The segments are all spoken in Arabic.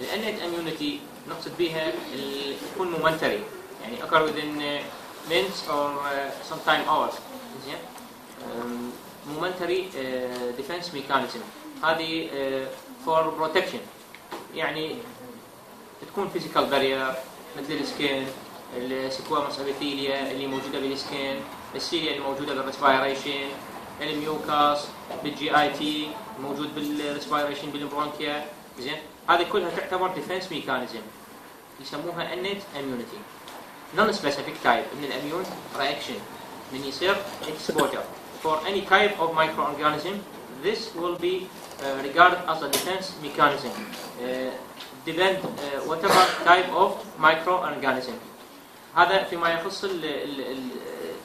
ال innate immunity نقصد بها تكون momentary يعني occur within uh, minutes or uh, sometime hours. momentary defense mechanism هذه for protection يعني تكون physical barrier مثل ال skin ال squamous epithelia اللي موجودة بال skin ال cilia اللي موجودة بال respiration ال mucus بال GIT موجود بال respiration بال bronchia. زين؟ هذه كلها تعتبر defense mechanism يسموها innate immunity non-specific type من ال immune reaction من يصير exposure. For any type of microorganism this will be uh, regarded as a defense mechanism. Uh, depend uh, whatever type of microorganism. هذا فيما يخص ال ال ال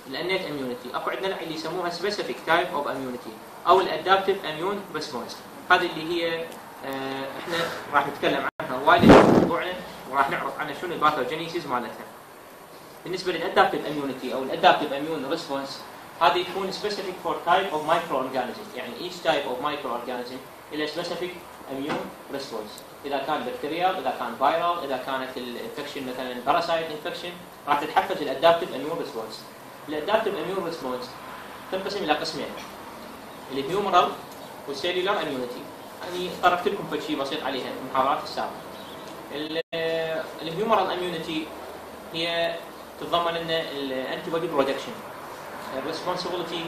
ال innate immunity أكو عندنا اللي يسموها specific type of immunity أو ال adaptive immune response هذه اللي هي إحنا راح نتكلم عنها وايد في موضوعنا وراح نعرف عنها شنو ال pathogenesis مالتها. بالنسبة لل adaptive immunity أو ال adaptive immune response هذه تكون specific for type of microorganism يعني إيش type of microorganism إلى specific immune response إذا كان bacterial إذا كان viral إذا كانت ال infection مثلا parasite infection راح تتحفز ال adaptive immune response ال adaptive immune response تنقسم إلى قسمين ال humoral وال cellular immunity يعني طرحت لكم فشي بسيط عليها في المحاضرات السابقه. ال humoral immunity هي تتضمن إن ال antibody production responsibility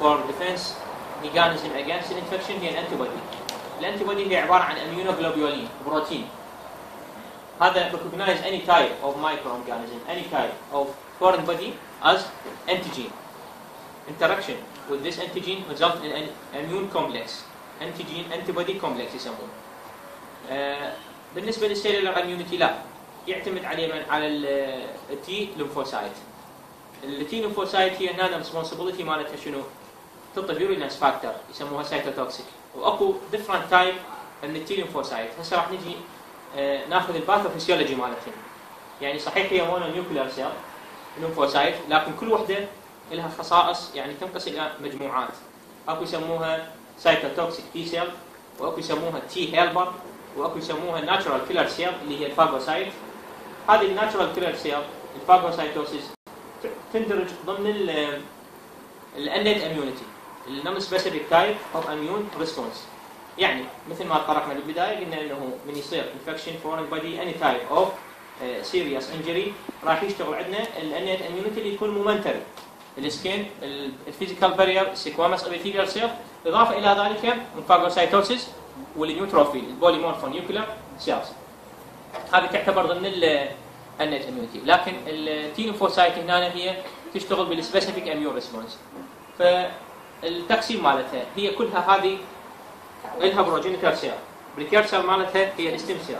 for defense mechanism against ال infection هي ال antibody. ال antibody هي عبارة عن immunoglobulin protein. هذا recognize any type of microorganism any type of foreign body as antigen. Interaction with this antigen results in an immune complex. Antigen antibody complex يسموه. آه، بالنسبة لل cellular immunity لا. يعتمد عليه من على ال T lymphocyte ال T lymphocyte هي هنا responsibility مالتها شنو؟ تعطي virulence factor يسموها cytotoxic وأكو different type من ال T lymphocyte هسه راح نجي آه، ناخذ ال pathophysiology مالتهم يعني صحيح هي mononuclear cell lymphocyte لكن كل وحدة لها خصائص يعني تنقسم إلى مجموعات. أكو يسموها cytotoxic T cell واكو يسموها T helper واكو يسموها natural killer cell اللي هي ال phagocyte هذه ال natural killer cell ال phagocytosis تندرج ضمن ال innate immunity ال non-specific type of immune response يعني مثل ما طرقنا بالبدايه قلنا إنه من يصير infection foreign body any type of serious injury راح يشتغل عندنا ال innate immunity اللي تكون momentary ال skin ال physical barrier ال squamous epithelial cell إضافة إلى ذلك ال phagocytosis وال neutrophil ال polymorphonuclear cells. هذه تعتبر ضمن ال innate immunity لكن ال T lymphocyte هنا هي تشتغل بال specific immune response فالتقسيم مالتها هي كلها هذه لها progenital cell precursor مالتها هي ال stem cell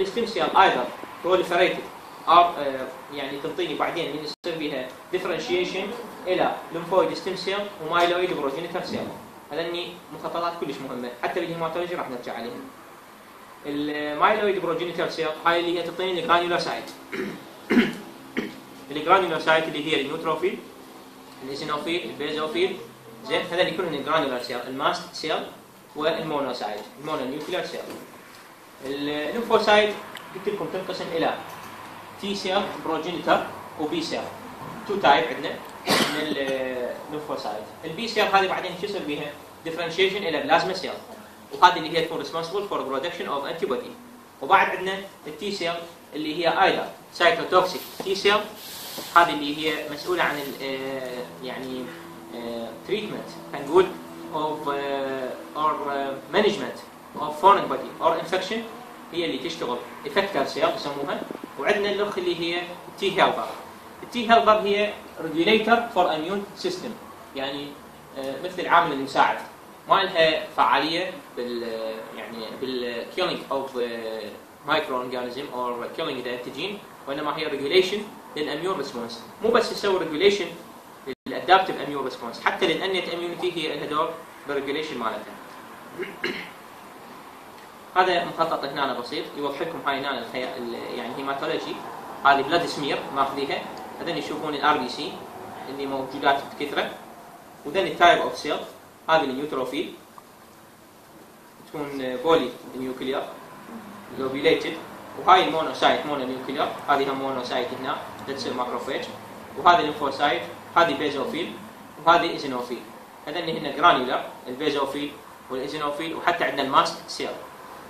ال stem cell أيضا proliferated أو يعني تنطيني بعدين يصير بها differentiation إلى lymphoid stem cell و myeloid progenital cell هذني مخططات كلش مهمة. حتى بال hematology راح نرجع عليهم. ال myeloid progenital cell هاي اللي هي تعطيني ال granulocyte. ال granulocyte اللي هي ال neutrophil ال eosinophil ال basophil زين هذول يكونون الجرانيولار سيل الماست سيل والمونوسايت المونو نيوكلير سيل الليمفوسايت قلت لكم تنقسم إلى T cell progenitor و B cell two type عندنا. من ال lymphocyte ال B cell هذه بعدين شو يصير بيها؟ differentiation إلى plasma cell وهذه اللي هي تكون responsible for production of antibody وبعد عندنا ال T cell اللي هي أيضا cytotoxic T cell هذه اللي هي مسؤولة عن ال يعني treatment نقول of or management of foreign body or infection هي اللي تشتغل effector cell يسموها. وعندنا الاخ اللي هي T helper ال T helper هي regulator for immune system يعني مثل العامل المساعد ما لها فعالية بال يعني بال killing of microorganism أو killing the antigen وإنما هي regulation لل immune response مو بس يسوي regulation لل adaptive immune response حتى لل innate immunity هي لها دور بال regulation مالتها. هذا مخطط هنا بسيط يوضح لكم هاي هنا. يعني hematology هذه blood smear ماخذيها. هذول يشوفون ال RBC اللي موجودات بكثره وذن ال type of cell هذه ال neutrophil. تكون polynuclear lobulated وهاي ال monocyte mononuclear هذه هم monocyte هنا تصير macrophage وهذه ال lymphocyte هذه basophil وهذه eosinophil هذول هنا granular ال basophil وال eosinophil وحتى عندنا ال mast cell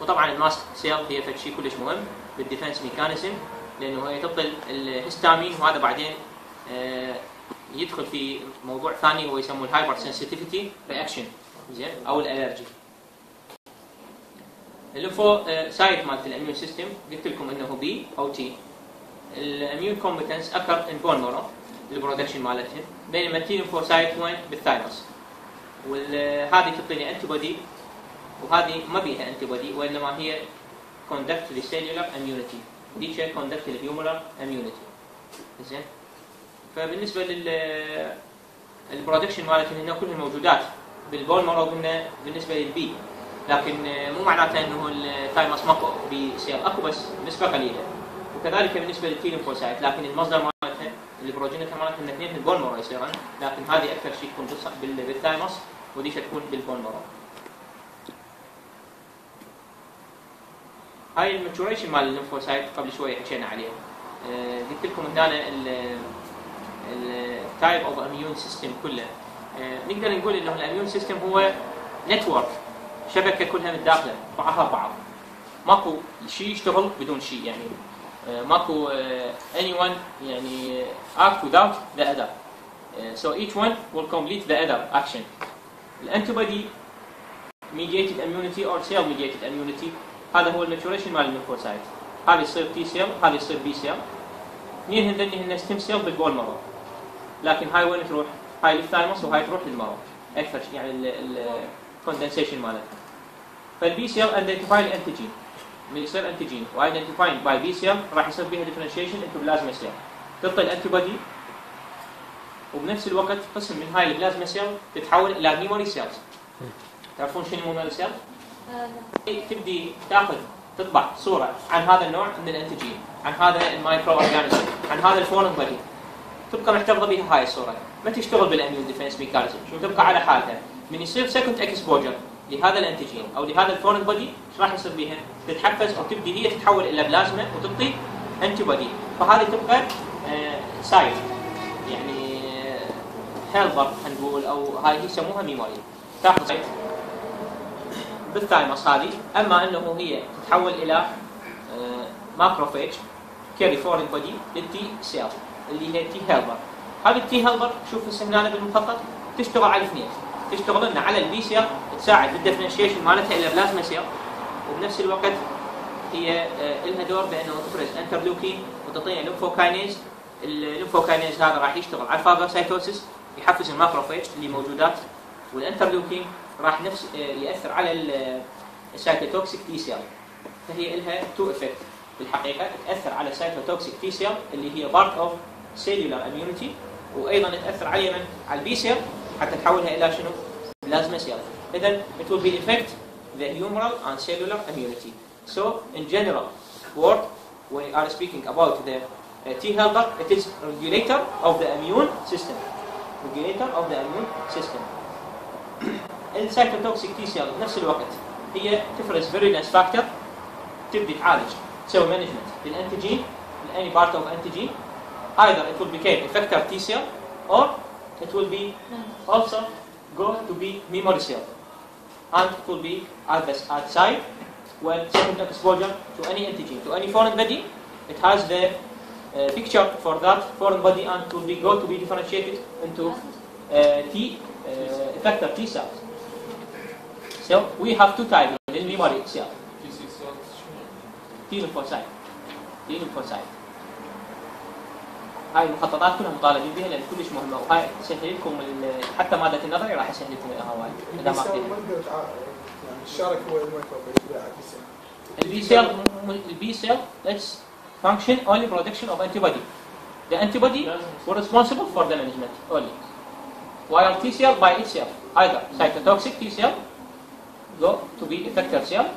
وطبعا الماست سيل هي فد شيء كلش مهم بال defense mechanism لأنه هي تبطل الهستامين وهذا بعدين آه، يدخل في موضوع ثاني هو يسموه ال hypersensitivity reaction زين أو ال allergy ال lymphocyte مالت ال immune system قلت لكم إنه B أو T ال immune competence أكثر in bone marrow ال production مالتها بينما ال T lymphocyte وين بال thymus وهذه تعطيني antibody وهذه ما بيها antibody وإنما هي conduct لل cellular immunity ديك conduct لل humoral immunity. زين؟ فبالنسبة لل production مالتهم هنا كلهم موجودات. بال bone marrow قلنا بالنسبة لل B. لكن مو معناته إنه ال thymus ماكو B cell أكو بس نسبة قليلة. وكذلك بالنسبة لل T lymphocyte. لكن المصدر مالتها ال progenitor مالتها من اثنين بال bone marrow يصيرن لكن هذه أكثر شيء تكون بال- بال thymus وديش تكون بال bone marrow هاي ال maturation مال ال lymphocyte قبل شوي حكينا عليها. آه، قلت لكم هنا ال type of immune system كله. آه، نقدر نقول إنه ال immune system هو network شبكة كلها متداخله بعضها بعض. ماكو شيء يشتغل بدون شيء يعني. آه، ماكو آه، anyone يعني act without the other. so each one will complete the other action. ال antibody mediated immunity or cell mediated immunity هذا هو ال maturation مال ال lymphocyte هذه يصير T cell هذه يصير B cell اثنين هذني هن stem cell بال bone marrow لكن هاي وين تروح؟ هاي لل thymus وهاي تروح لل marrow. أكثر يعني ال condensation مالتها. فال B cell identify ال antigen من يصير antigen و identified by B cell راح يصير بيها differentiation into plasma cell تعطي ال antibody وبنفس الوقت قسم من هاي ال plasma cell تتحول إلى memory cells تعرفون شنو memory cell؟ تبدي تاخذ تطبع صوره عن هذا النوع من ال antigen عن هذا ال microorganism عن هذا ال foreign body تبقى محتفظه بها هاي الصورة ما تشتغل بال immune defense mechanism تبقى على حالها من يصير second exposure لهذا ال antigen أو لهذا ال foreign body إيش راح يصير بها؟ تتحفز أو تبدي هي تتحول إلى بلازما وتعطي antibody فهذه تبقى آه side يعني helper نقول أو هاي يسموها memory تاخذ بال thymus هذه أما أنه هي تتحول إلى macrophage carry foreign body لل T cell اللي هي T helper هذه ال T helper شوف هسه هنا بالمخطط تشتغل على الاثنين تشتغل لنا على ال B cell تساعد بال differentiation مالتها إلى plasma cell وبنفس الوقت هي آه، لها دور بأنه تفرز interleukin وتعطينا lymphokines ال lymphokines هذا راح يشتغل على ال phagocytosis يحفز ال macrophage اللي موجودات وال interleukin راح نفس آه، يأثر على ال- ال cytotoxic T cell فهي لها two effect بالحقيقة تأثر على ال cytotoxic T cell اللي هي part of cellular immunity وأيضا تأثر على من؟ على ال B cell حتى تحولها إلى شنو؟ plasma cell اذا it will be affect the humoral and cellular immunity. So in general word when we are speaking about the uh, T helper it is regulator of the immune of the immune system. السايتوتوكسيك تي سيل بنفس الوقت هي تفرز فيرولنس فاكتور تبدي تعالج تسوي مانجمنت للانتيجين لاني بارت اوف انتيجين either it will become effector T cell or it will be also go to be memory cell and it will be the outside when second exposure to any antigen to any foreign body it has the uh, picture for that foreign body and will be go to be differentiated into uh, T uh, effector T cells so we have two types in memory cell T lymphocyte T lymphocyte هاي المخططات كلها مطالبين بها لأن كلش مهمه وهاي تسهل لكم حتى ماده النظري راح يسهل لكم اياها وايد اذا ما يعني الشارك هو البي سيل البي سيل its function only production of antibody the antibody were responsible for the management only while T cell by itself either cytotoxic T cell go to be effector cell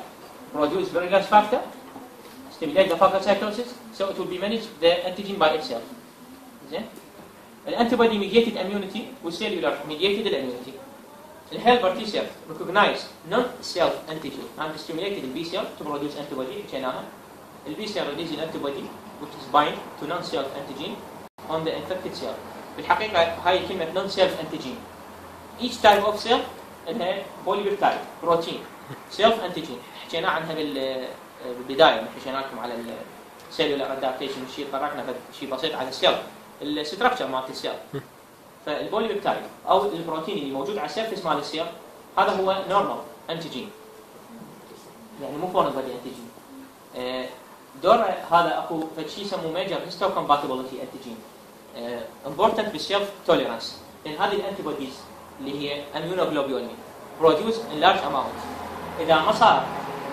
produce virulence factor stimulate the phagocytosis so it will be managed the antigen by itself زين الانتيبودي ميديتد اميونيتي والسيلولار ميديتد الاميونيتي الهيلبر تي سيل recognize non-self antigen and stimulated the B cell to produce antibody حكيناها البي cell release an antibody which is bind to non-self antigen on the infected cell بالحقيقة هاي كلمة non-self antigen each type of cell إنها polypeptide protein self antigen حكينا عنها بال- بالبداية حكينا لكم على ال cellular adaptation شيء طرقنا شيء بسيط على ال cell ال structure مالت ال cell فال polypeptide أو البروتين اللي موجود على ال surface مال ال cell هذا هو normal antigen يعني مو foreign body antigen دور هذا أكو شيء يسموه major histocompatibility antigen important بال self tolerance لأن هذه ال antibodies اللي هي immunoglobulin produce in large amount إذا ما صار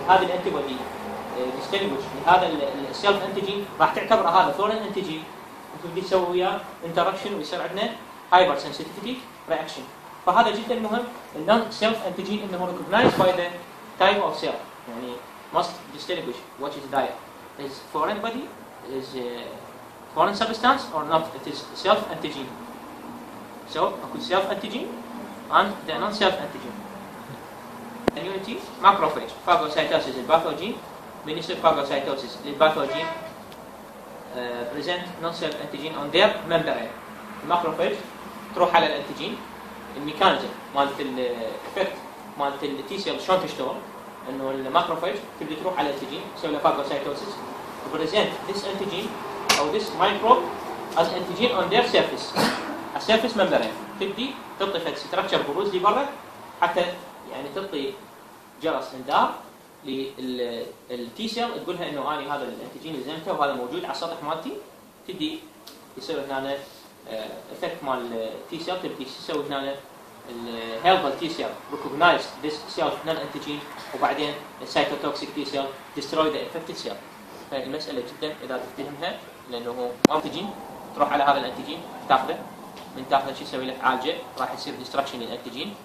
هذه ال antibody distinguish لهذا ال self antigen راح تعتبر هذا foreign antigen وتبدي تسوي وياه interaction ويصير عندنا hypersensitivity reaction فهذا جدا مهم. ال non-self antigen إنه recognize by the type of cell يعني distinguish what is diet. Is foreign body is uh, foreign substance or not? It is self antigen so أكو self antigen and the non self antigen immunity macrophage phagocytosis الباثوجين من يصير phagocytosis للباثوجين uh, present non self antigen on their membrane الماكروفيج تروح على الانتيجين الميكانيزم مالت الافكت مالت التي سيل شلون تشتغل انه ال macrophage تبدي تروح على ال antigen تسوي له phagocytosis present this antigen أو this microbe as antigen on their surface ال surface membrane تبدي تعطي فد structure بروز لي برا حتى يعني تعطي جرس انذار لل T cell تقولها إنه اني هذا ال antigen اللي زنته وهذا موجود على السطح مالتي. تبدي يصير هنا effect مال ال T cell تبدي تسوي هنا ال helper T cell recognize this self non antigen وبعدين ال cytotoxic T cell destroy the infected cell فالمساله جدا إذا تفتهمها لأنه antigen تروح على هذا ال antigen تاخذه. من تاخذه شو يسوي له عالجه راح يصير destruction لل antigen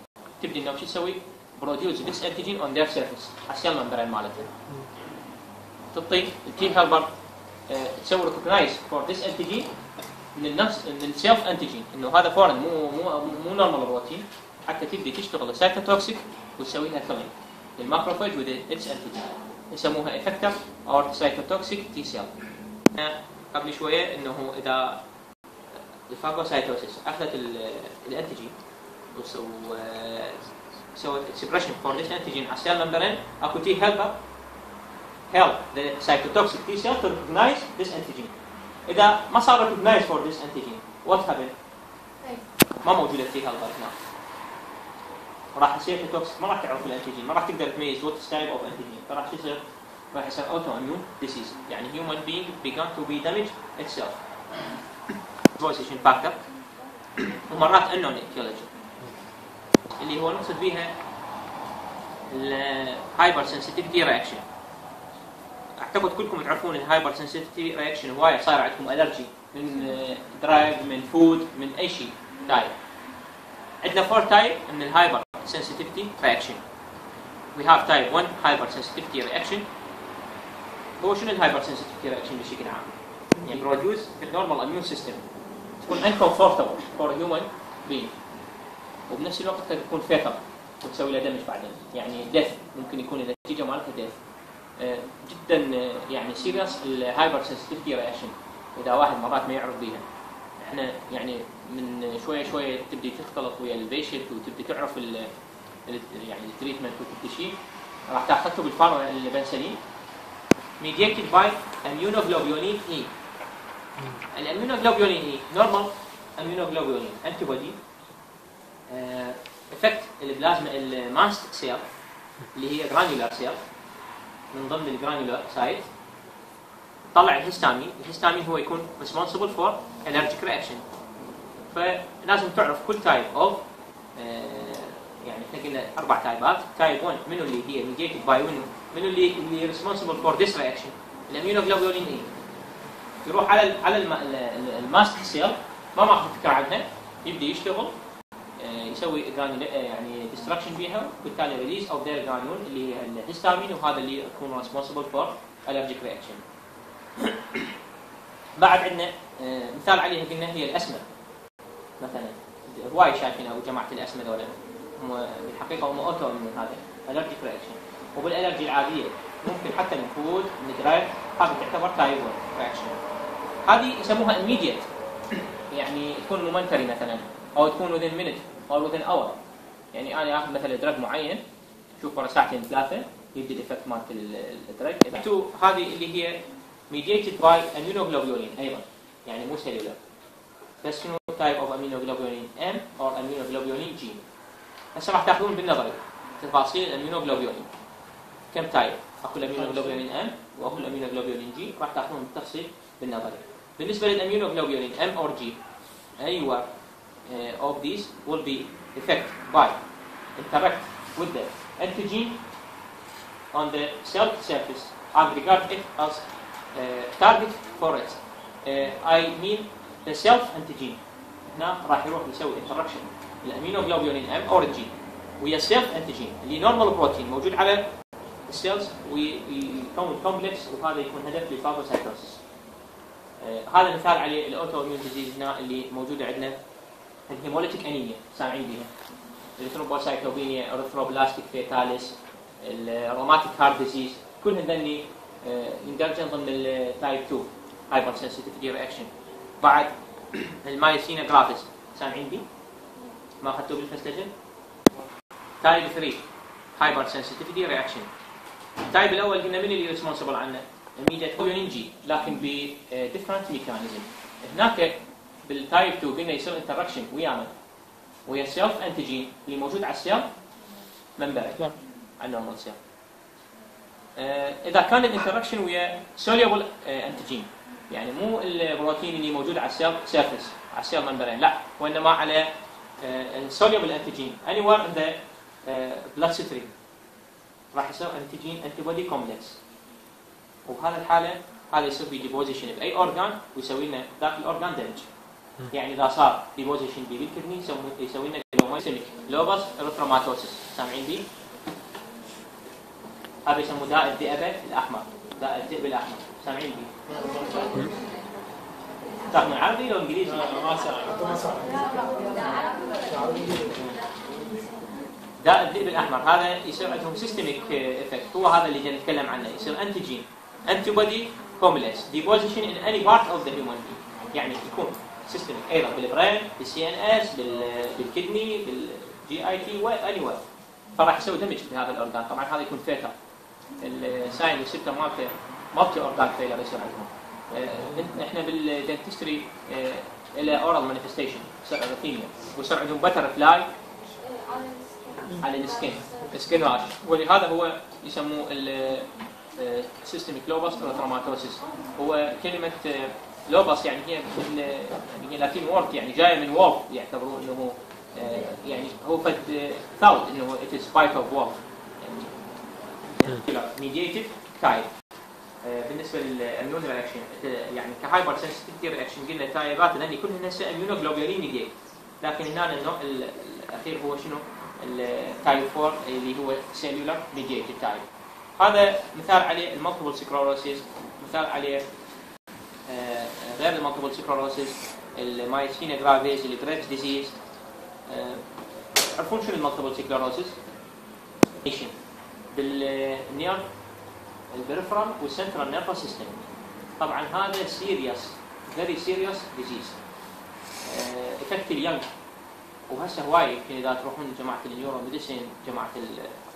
تبدي انه شو تسوي؟ produce this antigen on their surface على ال cell membrane مالته تعطي ال T helper تسوي recognize for this antigen من النفس من ال self antigen إنه هذا فورا مو مو مو normal بروتين حتى تبدي تشتغل cytotoxic وتسوي لها killing ال macrophage with its antigen يسموها effector or cytotoxic T cell قبل شوية إنه إذا ال phagocytosis أخذت ال- ال antigen وسو- سوت expression for this antigen على ال cell membrane اكو T helper help the cytotoxic T cell to recognize this antigen. إذا ما صار recognize for this antigen, what happened? ما موجودة T helper هنا. راح يصير toxic ما راح تعرف ال antigen، ما راح تقدر تميز what type of antigen، فراح يصير راح يصير autoimmune disease، يعني human being began to be damaged itself. Predisposing factor ومرات unknown etiology اللي هو نقصد بيها ال hypersensitivity reaction أعتقد كلكم تعرفون ال hypersensitivity reaction هوايه صاير عندكم allergy من drug من food من أي شيء type عندنا four type من ال hypersensitivity reaction we have type 1 hypersensitivity reaction. هو شنو ال hypersensitivity reaction بشكل عام؟ يعني produce في ال normal immune system تكون uncomfortable for human being. وبنفس الوقت قد تكون fatal وتسوي له damage بعدين. يعني death ممكن يكون النتيجة مالتها death. آه، جدا آه، يعني serious ال hypersensitivity reaction إذا واحد مرات ما يعرف بيها. إحنا يعني من شوية شوية تبدي تختلط ويا ال patient وتبدي تعرف ال يعني ال treatment وتبدي شيء راح تاخذته بال pharma البنسلين mediated by immunoglobulin E. ال immunoglobulin E normal immunoglobulin antibody affect البلازما ال mast cell اللي هي granular cell من ضمن ال granulocyte طلع الهستامين الهستامين هو يكون responsible for allergic reaction. فلازم تعرف كل type of يعني إحنا قلنا أربع تايبات type 1 منو اللي هي mediated by منو اللي اللي responsible for this reaction ال immunoglobulin E يروح على على الم- ال- ال- ال mast cell ما ماخذ فكره عنها يبدأ يشتغل آه، يسوي granule يعني destruction بيها وبالتالي release of their granule اللي هي الهستامين وهذا اللي يكون responsible for allergic reaction بعد عندنا آه، مثال عليها قلنا هي ال asthma مثلا هواي شايفين ابو جماعة ال asthma ذولا هم بالحقيقة هم auto من هذا allergic reaction وبال allergy العادية ممكن حتى ال food ال drug هذه تعتبر type reaction هذه يسموها immediate. يعني تكون momentary مثلا أو تكون within minute أو within hour. يعني أنا آخذ مثلا drug معين شوف ورا ساعتين ثلاثة يبدأ ال effect مالت ال drug هذه اللي هي mediated by immunoglobulin أيضا. يعني مو cellular بس شنو type of immunoglobulin M أو immunoglobulin G هسه راح تأخذون بالنظري تفاصيل ال immunoglobulin كم type اكو ال immunoglobulin M واكو ال immunoglobulin G. راح تأخذون بالتفصيل بالنظري. بالنسبة لل immunoglobulin M or G أيوه uh, of these will be affected by interact with the antigen on the cell surface and regard it as uh, target for it. Uh, I mean the self antigen. هنا راح يروح يسوي interaction. ال immunoglobulin M or G ويا self antigen اللي normal بروتين موجود على ال cells ويكون complex وهذا يكون هدف لل phagocytosis آه هذا مثال عليه ال autoimmune disease هنا اللي موجودة عندنا. ال hemolytic anemia سامعين بها ال thrombocytopenia erythroblastosis fetalis ال rheumatic heart disease كل هذني آه يندرجن ضمن ال type 2 hypersensitivity reaction. بعد ال myasthenia gravis سامعين بيه؟ ما أخذتوه بالفسلجة؟ type 3 hypersensitivity reaction. ال type الأول قلنا من اللي responsible عنه؟ Immediate كويونينجي لكن ب different mechanism هناك بال type 2 قلنا يصير interaction ويانا ويا self antigen اللي موجود على ال cell membrane على ال normal cell إذا كان ال interaction ويا soluble antigen يعني مو البروتين اللي موجود على ال cell surface على ال cell membrane لا. وإنما على ال soluble antigen anywhere in the blood stream راح يصير antigen antibody complex وبهذا الحالة هذا يصير في deposition بأي organ ويسوي لنا ذاك ال organ damage يعني إذا صار deposition بي بال kidney يسوي لنا systemic lupus erythematosus سامعين بي؟ هذا يسموه داء الذئبه الأحمر. داء الذئب الأحمر. سامعين بي؟ تاخذون عربي لو إنجليزي؟ ما صار داء الذئب الأحمر. هذا يصير عندهم systemic effect هو هذا اللي جاي نتكلم عنه. يصير antigen antibody complex deposition in any part of the human يعني يكون systemic أيضا بال brain بال CNS بال kidney بال GIT anywhere فراح يسوي damage في هذا ال organ طبعا هذا يكون fatal ال sign والسته مالته مالته organ failure يصير عندهم. آه، إحنا بال dentistry إلى oral manifestation ثيميا ويصير عندهم butterfly على ال skin ال skin rash ولهذا هو يسموه ال systemic lupus erythematosus هو كلمه آه، lupus يعني هي من يعني هي Latin word يعني جاية من wolf يعتبروه انه آه، يعني هو فد ثاوت انه it is spike of wolf يعني mediated type بالنسبة لل immune reaction يعني ك hypersensitivity reaction قلنا type ات لأن كلهن هسه immunoglobulin mediated لكن هنا النوع الاخير هو شنو؟ ال type 4 اللي هو cellular mediated type هذا مثال عليه ال multiple sclerosis مثال عليه آه، غير ال multiple sclerosis ال myasthenia gravis ال Graves disease تعرفون شنو المالتيبل سكلروسيس؟ بالنيرف البريفرال والسنترال نيرفس سيستم طبعا هذا serious very serious disease affect ال young وهسه هواي يمكن إذا تروحون جماعة ال neuro medicine جماعة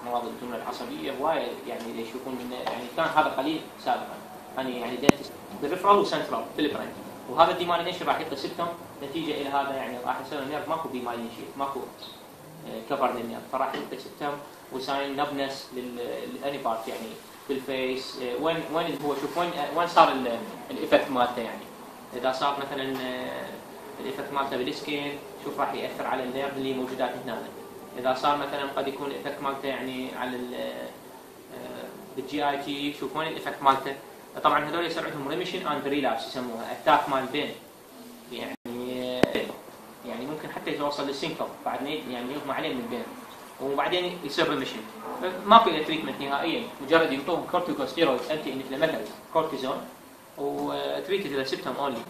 الامراض الجمله العصبية هواي يعني يشوفون منه يعني كان هذا قليل سابقا. يعني يعني peripheral و central ال brain وهذا ال demyelination راح يعطي symptom نتيجة إلى هذا يعني راح يصير ال nerve ماكو demyelination ماكو cover لل nerve فراح يعطي symptom و sign numbness لل any part يعني بال face. وين وين هو؟ شوف وين وين صار ال effect مالته يعني؟ إذا صار مثلا ال effect مالته بال skin شوف راح يأثر على ال nerve اللي موجودات هنا إذا صار مثلا قد يكون ال effect مالته يعني على بال GIT شوف وين ال effect مالته. طبعا هذول يصير عندهم remission and relapse يسموها attack مال pain. يعني يعني ممكن حتى يتوصل لل syncope بعد يعني يغمى عليه من ال pain وبعدين يصير remission ماكو له treatment نهائيا. مجرد يعطوهم corticosteroid anti-inflammatory كورتيزون و treated إذا symptom only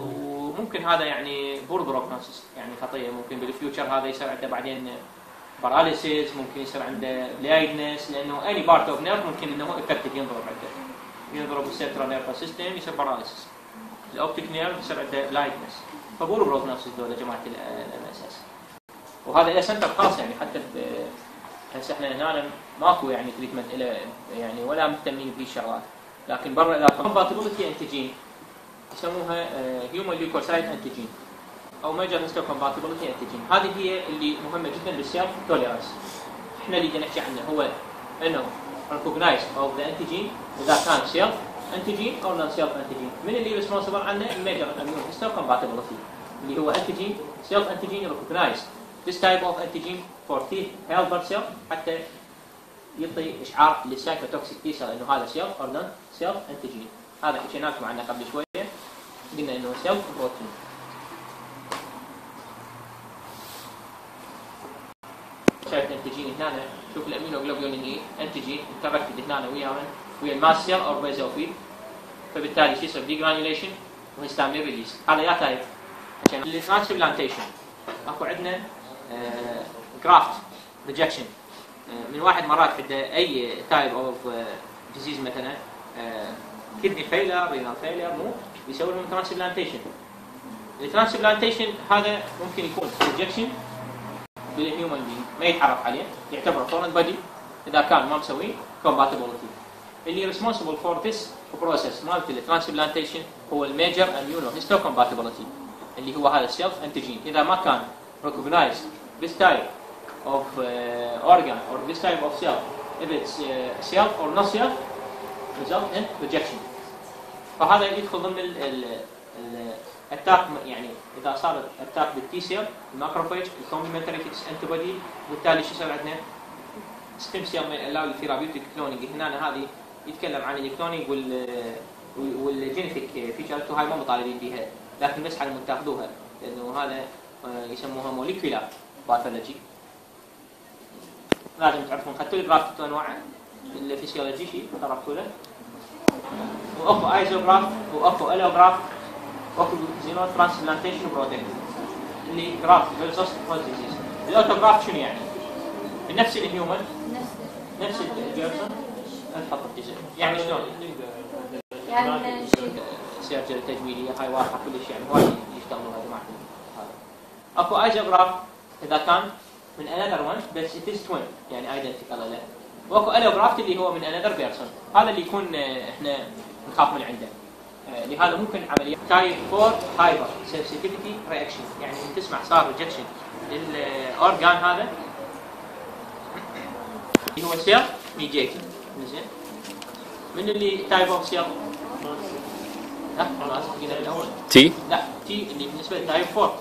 وممكن هذا يعني poor prognosis يعني خطيه ممكن بال future هذا يصير عنده بعدين paralysis ممكن يصير عنده blindness لأنه any part of nerve ممكن إنه affected ينضرب عنده. ينضرب ال central nervous system يصير paralysis ال optic nerve يصير عنده blindness فبولو بروز نفس الدول يا جماعة ال MS اس وهذا له center خاص يعني حتى هسه إحنا هنا ماكو يعني treatment له يعني ولا مهتمين بهي الشغلات. لكن برا اذا compatibility antigen يسموها human leukocyte antigen أو major histocompatibility antigen هذه هي اللي مهمة جدا لل self tolerance إحنا اللي نحكي عنه. هو إنه recognize of the antigen اذا كان self antigen أو non-self antigen من اللي responsible عنه؟ ال major immune histocompatibility اللي هو antigen self antigen recognize this type of antigen for T helper cell حتى يعطي إشعار لل cytotoxic T cell إنه هذا self or non-self antigen هذا حكينا لكم عنه قبل شوية. قلنا إنه self protein شايف antigen هنا شوف ال immunoglobulin E antigen interacted هنا ويا من ويا ال mast cell أو basophil فبالتالي شو يصير degranulation و histamine release هذا يا type عشان ال transplantation أكو عندنا graft rejection من واحد مرات عنده any type of disease مثلا kidney failure renal failure مو يسوي لهم transplantation ال transplantation هذا ممكن يكون rejection بال human being ما يتعرف عليه يعتبره foreign body إذا كان ما مسوي compatibility اللي responsible for this process مالت ال transplantation هو ال major immuno histocompatibility اللي هو هذا ال self antigen إذا ما كان recognized this type of uh, organ or this type of cell if it's uh, self or not self result in rejection. فهذا يدخل ضمن ال ال ال ال attack يعني إذا صار attack بال T cell ال macrophage ال complementary antibody وبالتالي شو يصير عندنا؟ stem cell allow ال therapeutic cloning هنا هذه يتكلم عن الكلونينج وال والجينيتيك فيتشرز وهاي ما مطالبين بها لكن بس على مود تاخذوها لأنه هذا آه، يسموها موليكيولار باثولوجي لازم تعرفون خدتوا لي جرافت انواع الفسيولوجي شيء طرحتوا له وأكو ايزوجراف وأكو الوجراف واكو زينو ترانسبلانتيشن بروتين اللي جراف فيرسس هوز ديزيز الاوتوجراف شنو يعني؟ نفس ال human نفس ال person نحط الجزء يعني شلون؟ يعني surgery تجميليه هاي واضحه كل شيء يعني وايد يشتغلون يا جماعة هذا اكو isograft اذا كان من another one بس it is twin يعني identical له واكو allograft اللي هو من another person هذا اللي يكون إحنا نخاف من عنده لهذا ممكن عمليه type 4 hypersensitivity reaction يعني تسمع صار rejection لل organ هذا. اللي هو cell mediated زين. من اللي type of cell لا ما قلنا بالاول T لا T اللي بالنسبة ل type 4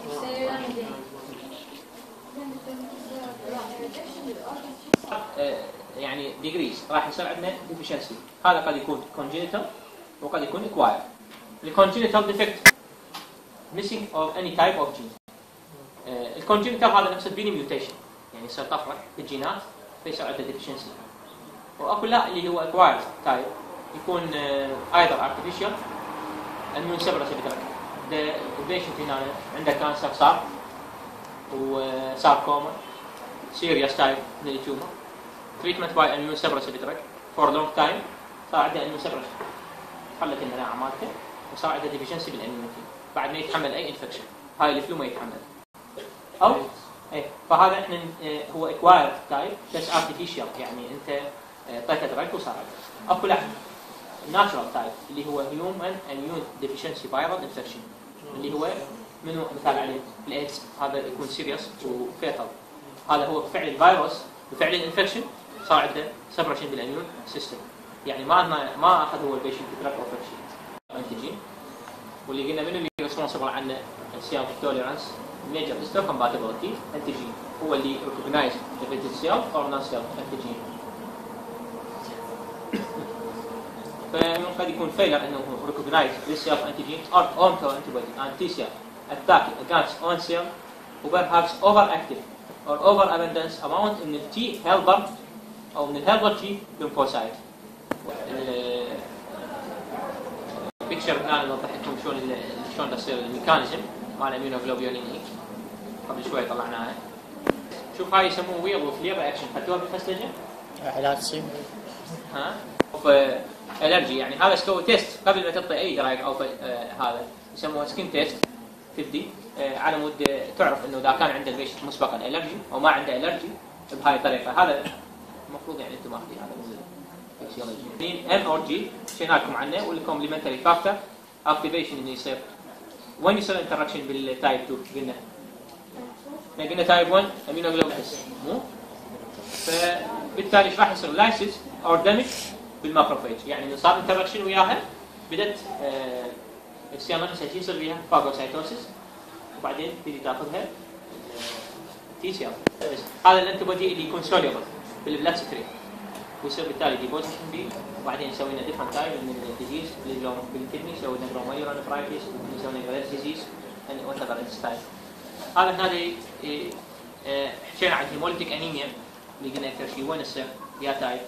آه، يعني decrease راح يصير عندنا deficiency هذا قد يكون congenital وقد يكون acquired ال congenital defect missing of any type of gene. ال congenital هذا نفسه gene mutation يعني يصير طفرة في الجينات فيصير عنده deficiency وأكو لا اللي هو acquired type يكون أيضا artificial immune suppressive drug the ال patient هنا عنده cancer صار و sarcoma serious type من ال tumor treatment by immune suppressive drug for long time صار عنده immune suppressive خلت المناعه مالته وصار عنده deficiency بال immunity بعد ما يتحمل أي infection هاي ال flu ما يتحمل. أو؟ إيه. فهذا إحنا آه، هو acquired type بس artificial يعني أنت اعطيته drug وصار عنده أكو لا natural type اللي هو human immune deficiency viral infection اللي هو منو؟ مثال عليه. الايدز هذا يكون serious و fatal هذا هو بفعل الفيروس. بفعل ال infection صار عنده suppression بال immune system يعني ما عندنا ما اخذ هو ال patient drug أو شيء antigen واللي قلنا منو اللي responsible عنه ال self tolerance major histocompatibility antigen هو اللي recognize if it is self or non self antigen فقد يكون failure انه recognize this self antigen or auto antibody and T cell attack against own و perhaps overactive or overabundance amount من ال T helper أو من ال helper T lymphocyte ال picture هنا نوضح لكم شلون شلون تصير ال mechanism مال ال immunoglobulin E قبل شوي طلعناها شوف هاي يسموه wheal و flare reaction خدتوها بالفسلجة؟ علاج صيني ها؟ allergy يعني هذا سوى test قبل ما تعطي أي drug أو آه هذا. يسموه skin test تبدي. آه على مود آه، تعرف إنه إذا كان عند ال patient مسبقا allergy أو ما عنده allergy بهاي الطريقة. هذا المفروض يعني أنتم ماخذين هذا من ال physiology M or G شينا لكم عنه وال complementary factor activation انه يصير. وين يصير interaction بال type 2 قلنا. إحنا قلنا type 1 immunoglobulin مو؟ فبالتالي إيش راح يصير؟ lysis أو damage بالماكروفيج يعني صار انتراكشن وياها بدت آه السيامة شو يصير فيها فاجوسايتوسيس وبعدين تبي تاخذها تي سي هذا الانتي بودي اللي يكون سوليبل بالبلاد ستريم ويصير بالتالي ديبوزيشن بي وبعدين يسوي لنا ديفرنت تايب من الديزيز بالكدني يسوي لنا جلوميرولار نفرايتس لنا جلاد ديزيز وات ستايل هذا هذا آه، حكينا عن هيموليتيك انيميا اللي قلنا إكثر شيء وين يصير يا type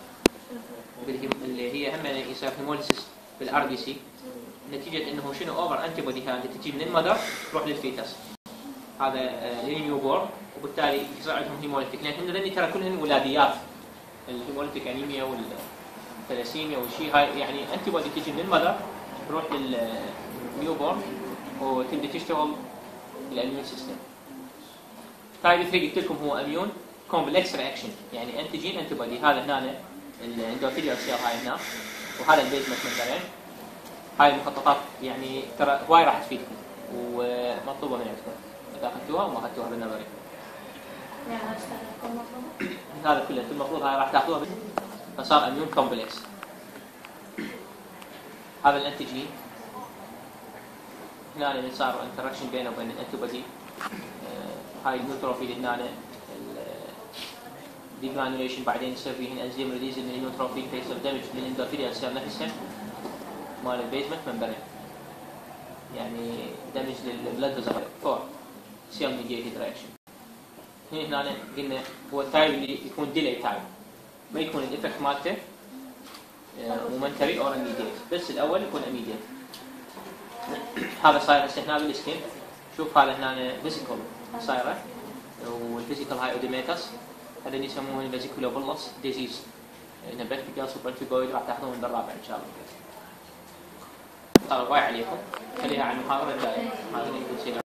اللي هي هم يصير hemolysis بال RBC نتيجة إنه شنو over antibody هذه؟ تجي من ال mother تروح لل fetus. هذا آه، لل newborn وبالتالي يصير عندهم hemolytic لأن هن ترى كلهن ولاديات. ال hemolytic anemia والثلاسيميا والشيء هاي يعني antibody تجي من ال mother تروح لل newborn وتبدأ تشتغل ال immune system type 3 قلت لكم هو immune complex reaction يعني antigen antibody هذا هنا ال endothelial cell هاي هنا وهذا ال basement membrane هاي المخططات يعني ترى هواي راح تفيدكم ومطلوبة من عندكم إذا أخذتوها وما أخذتوها بالنظري. هذا كله المفروض هاي راح تاخذوها فصار immune complex هذا ال antigen هنا اللي صار interaction بينه وبين ال antibody آه، هاي ال neutrophil هنا degranulation بعدين يصير فيه enzyme release من ال neutrophil فيصير damage لل endothelial cell نفسها مال ال basement membrane يعني damage لل blood four cell mediated reaction هنا هنا قلنا هو ال type اللي يكون delayed type ما يكون الايفكت مالته مومنتري أو immediate. بس الأول يكون immediate. هذا صاير هسه هنا بالسكين شوف هذا هنا فيزيكال صايره والفيزيكال هاي اوديميتس هذا اللي يسموه الفيزيكولو بولس ديزيز نبكتيكال سوبرتيجويد راح تاخذون بالرابع إن شاء الله. صار واي عليكم. خليها على المحاضره الجايه هذا اللي